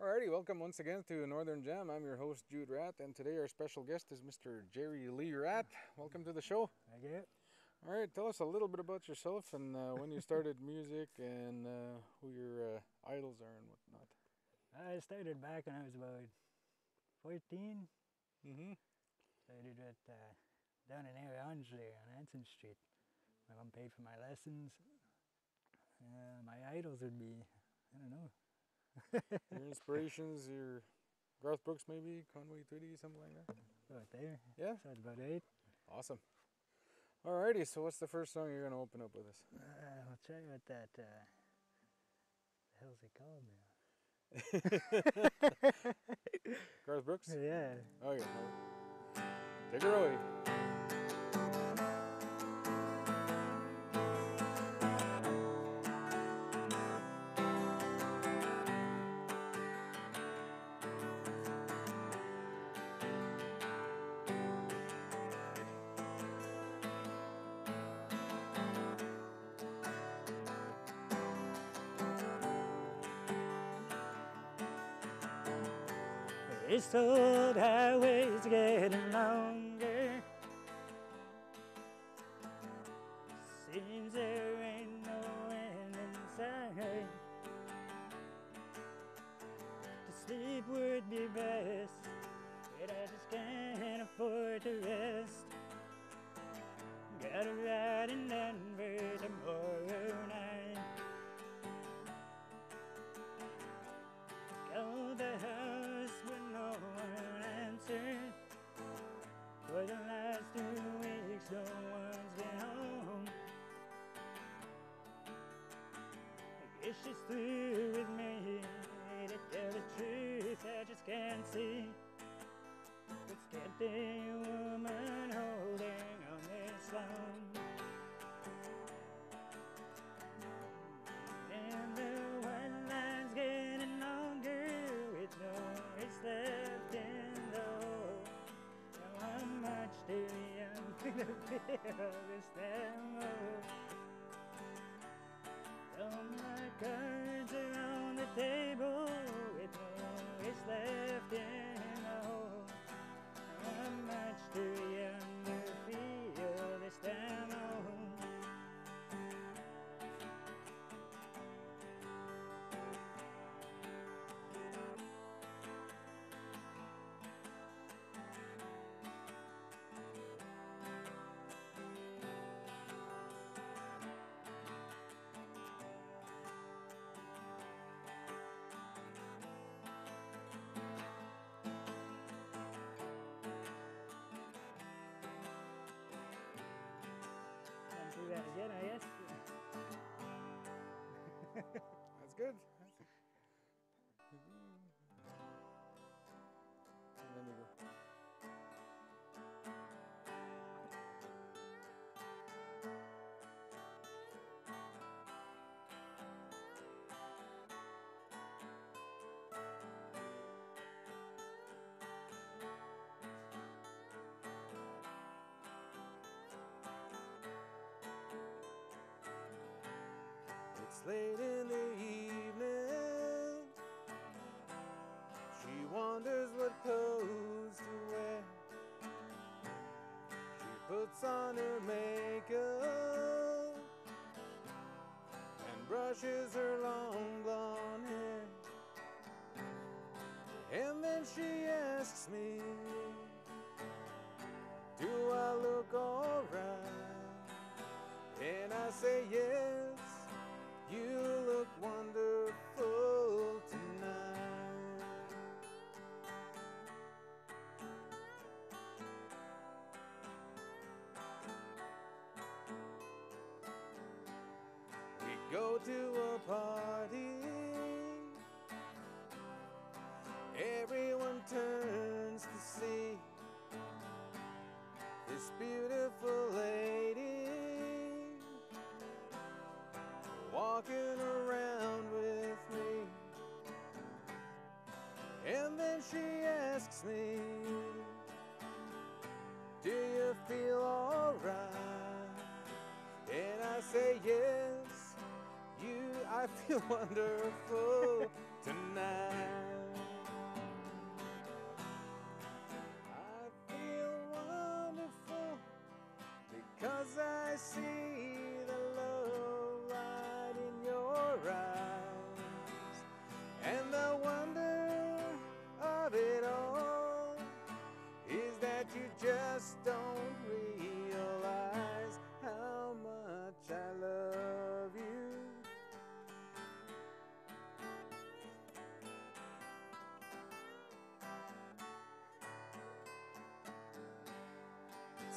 Alrighty, welcome once again to Northern Jam. I'm your host Jude Ratt, and today our special guest is Mr. Jerry Lee Ratt. Welcome to the show. Thank you. All right, tell us a little bit about yourself and uh, when you started music and uh, who your uh, idols are and whatnot. I started back when I was about 14. Mm-hmm. Started with uh, down in area Angeler on Anson Street. My mom paid for my lessons. Uh, my idols would be, I don't know. Your inspirations, your Garth Brooks maybe, Conway Twitty, something like that. About there. Yeah, about it. awesome. Alrighty, so what's the first song you're gonna open up with us? Uh, I'll try with that. Uh, the hell's it called now? Garth Brooks. Yeah. Oh yeah. Take it away. This old highway's getting longer. I guess she's through with me. To tell the truth, I just can't see. What's kept a woman holding on this long? And the white line's getting longer with no race left in the hole. Now I'm much too young to feel this demo. All my again, I guess. That's good. Late in the evening. She wonders what clothes to wear. She puts on her makeup and brushes her long go to a party. I feel wonderful tonight.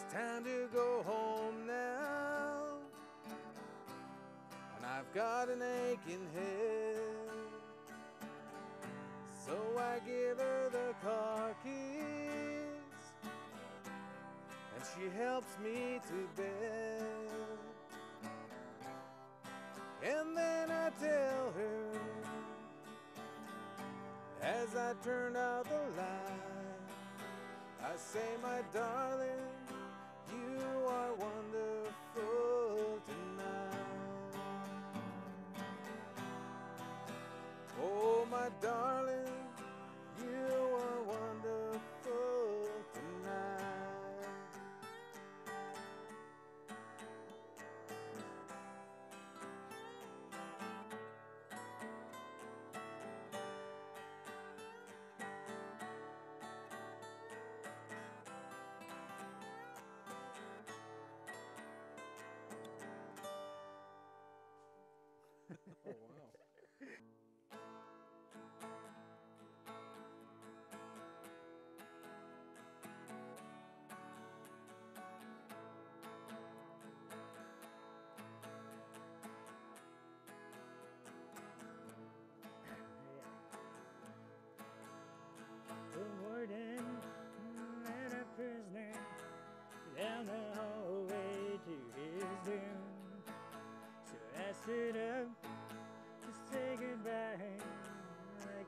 It's time to go home now. And I've got an aching head. So I give her the car keys. And she helps me to bed. And then I tell her as I turn out the light, I say, my darling, Oh wow.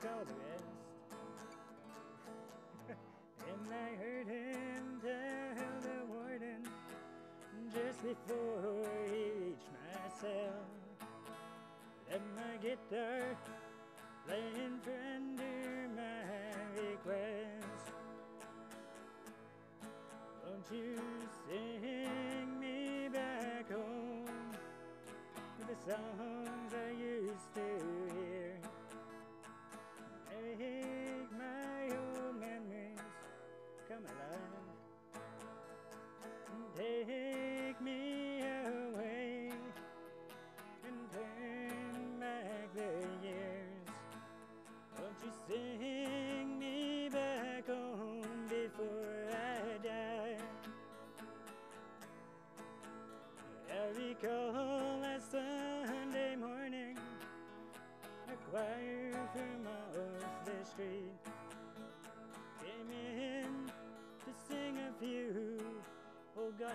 and I heard him tell the warden just before he reached my cell that my guitar playing for under my request. Won't you sing me back home with the songs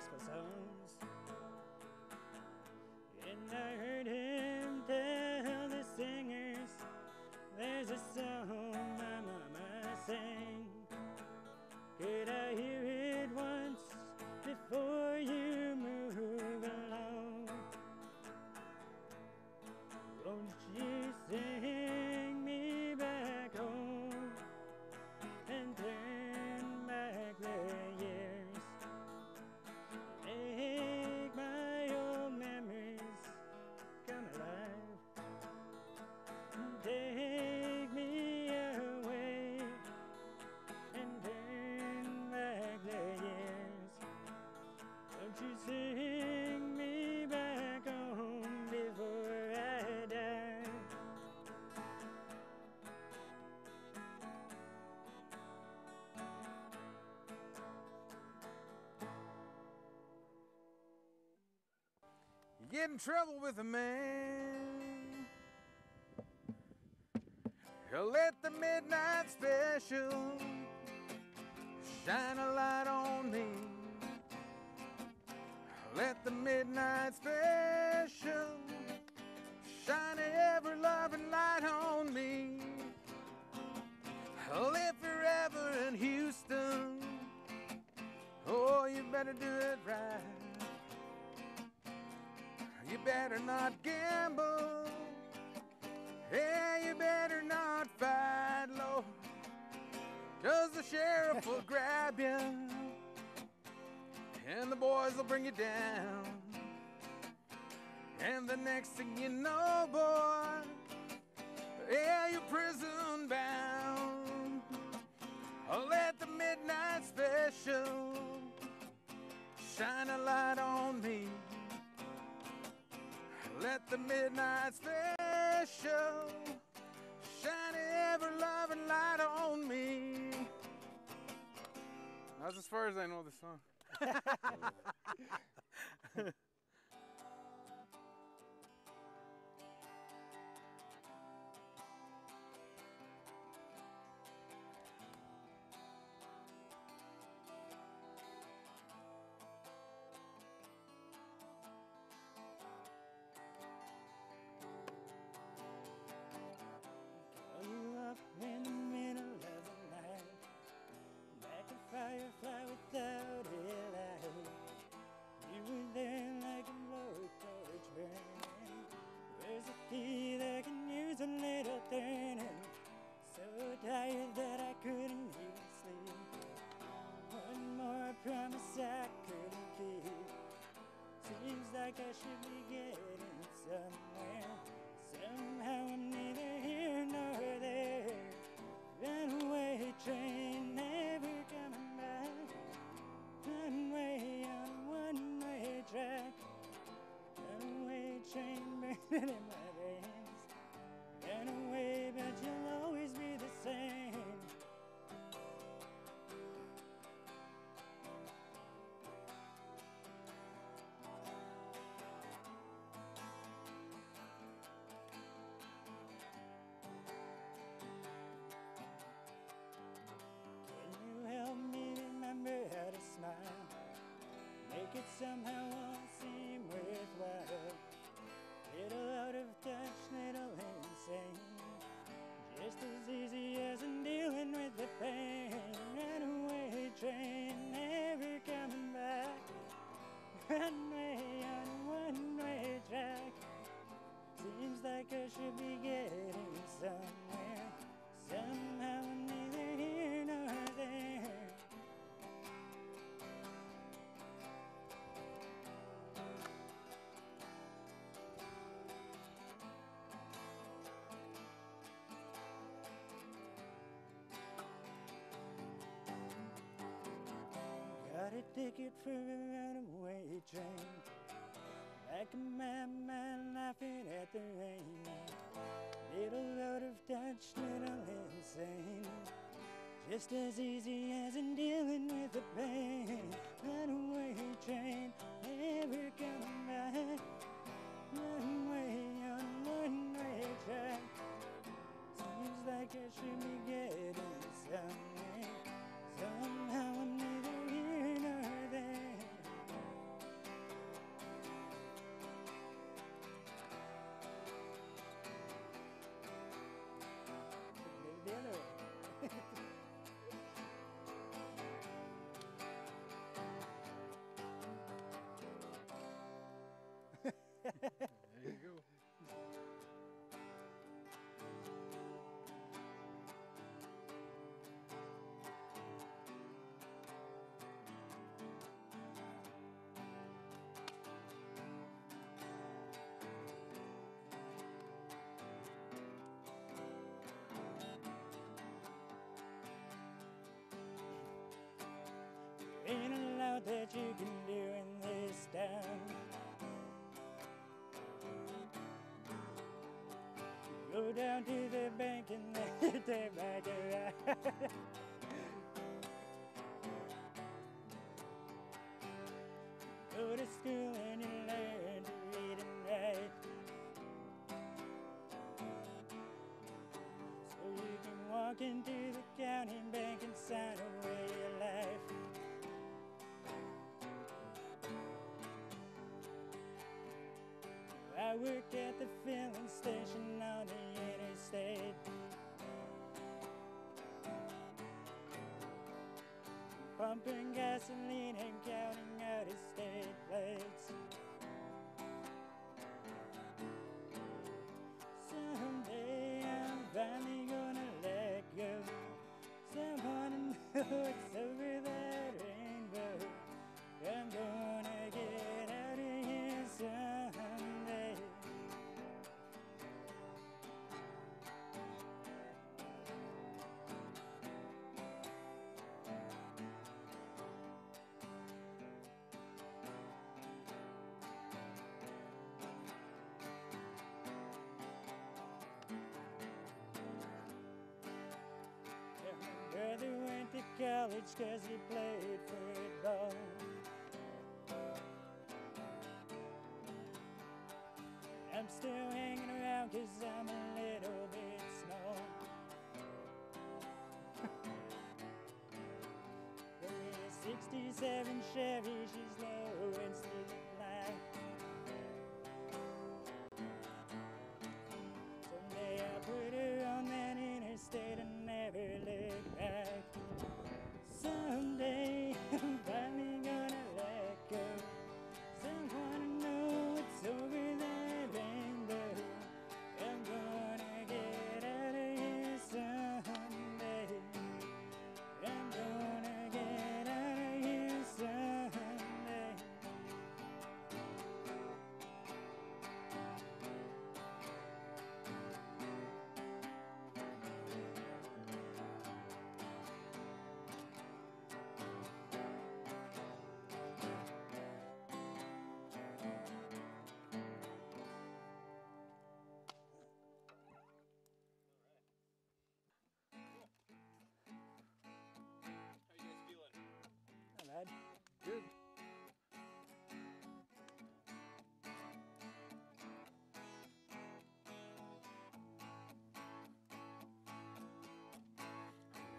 old gospel get in trouble with a man. He'll let the midnight special shine a light on me. Better not gamble. Yeah, you better not fight low. Cause the sheriff will grab you. And the boys will bring you down. And the next thing you know, boy, yeah, you're prison bound. I'll Let the midnight special shine a Let the midnight special shine ever loving light on me. That's as far as I know the song. in my veins. Runaway, but you'll always be the same. Can you help me remember how to smile? Make it somehow A ticket for a runaway train. Like a madman laughing at the rain. Little out of touch, little insane. Just as easy as in dealing with the pain. Runaway train, never coming back. Runway on one way track. Seems like I should be getting somewhere. Somehow I'm There you go. Ain't a lot that you can do in this town. Go down to the bank and let it take back a ride. Go to school and you learn to read and write. So you can walk into the county bank and sign away I work at the filling station on the interstate. Pumping gasoline and counting out estate plates. Someday I'm finally gonna let go. Someone know it's over brother went to college 'cause he played football. I'm still hanging around 'cause I'm a little bit small. The 67 Chevy, she's low and sleek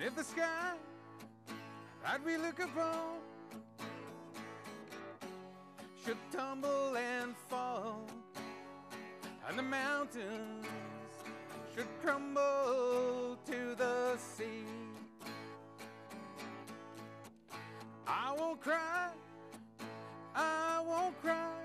And if the sky that we look upon should tumble and fall, and the mountains should crumble to the sea, I won't cry. I won't cry,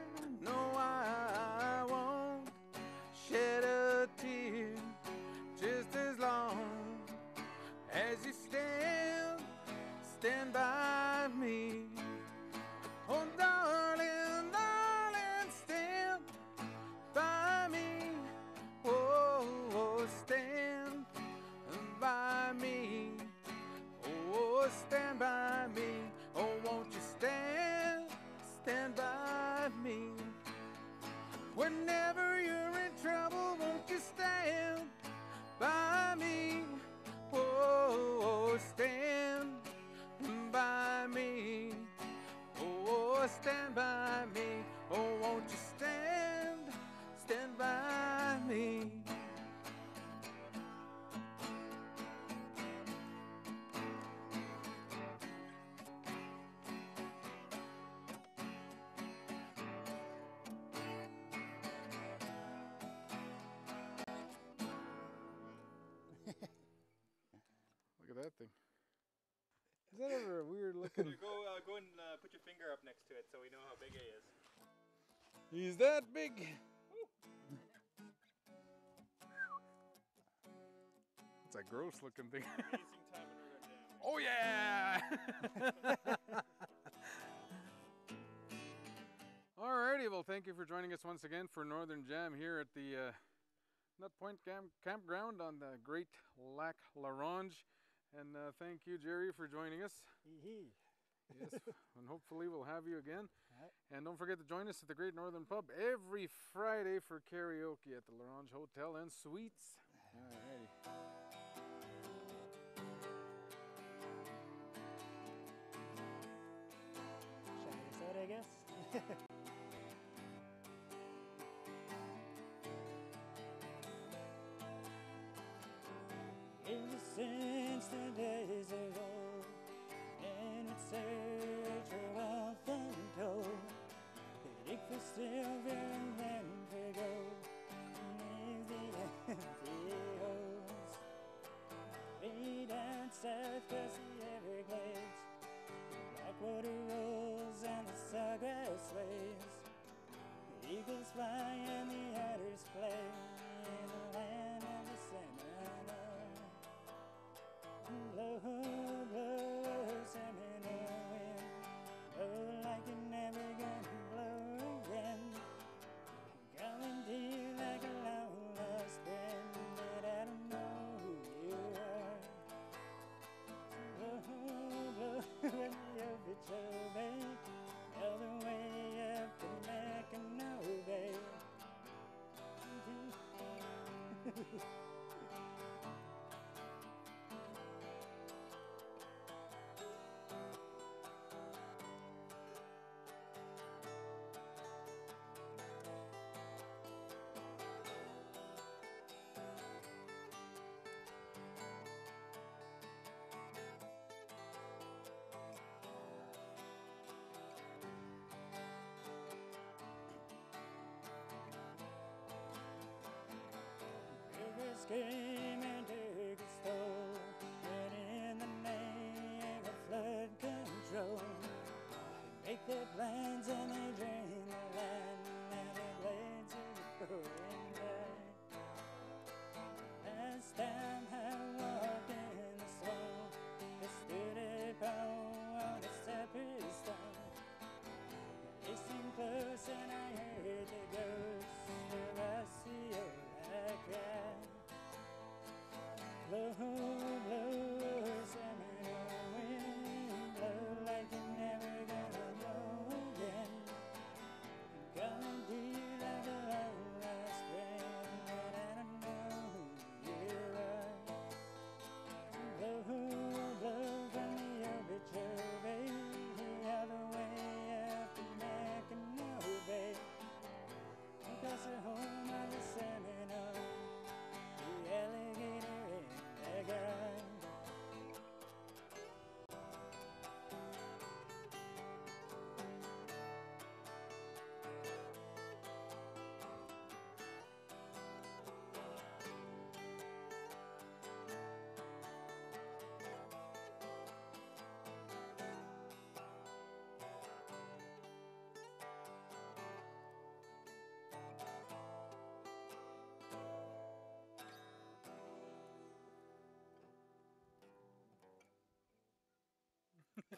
that thing. Is that ever a weird looking? Here, go, uh, go and uh, put your finger up next to it so we know how big it is. He's that big. It's a gross looking thing. Oh yeah! Alrighty, well, thank you for joining us once again for Northern Jam here at the uh, Nut Point Camp- Campground on the Great Lac La Ronge. And uh, thank you, Jerry, for joining us. Yes, and hopefully we'll have you again. Alright. And don't forget to join us at the Great Northern Pub every Friday for karaoke at the La Ronge Hotel and Suites. Alrighty. Shall I say it, I guess? asking.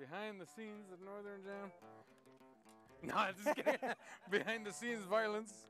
Behind the scenes of Northern Jam. No, I'm just kidding. Behind the scenes violence.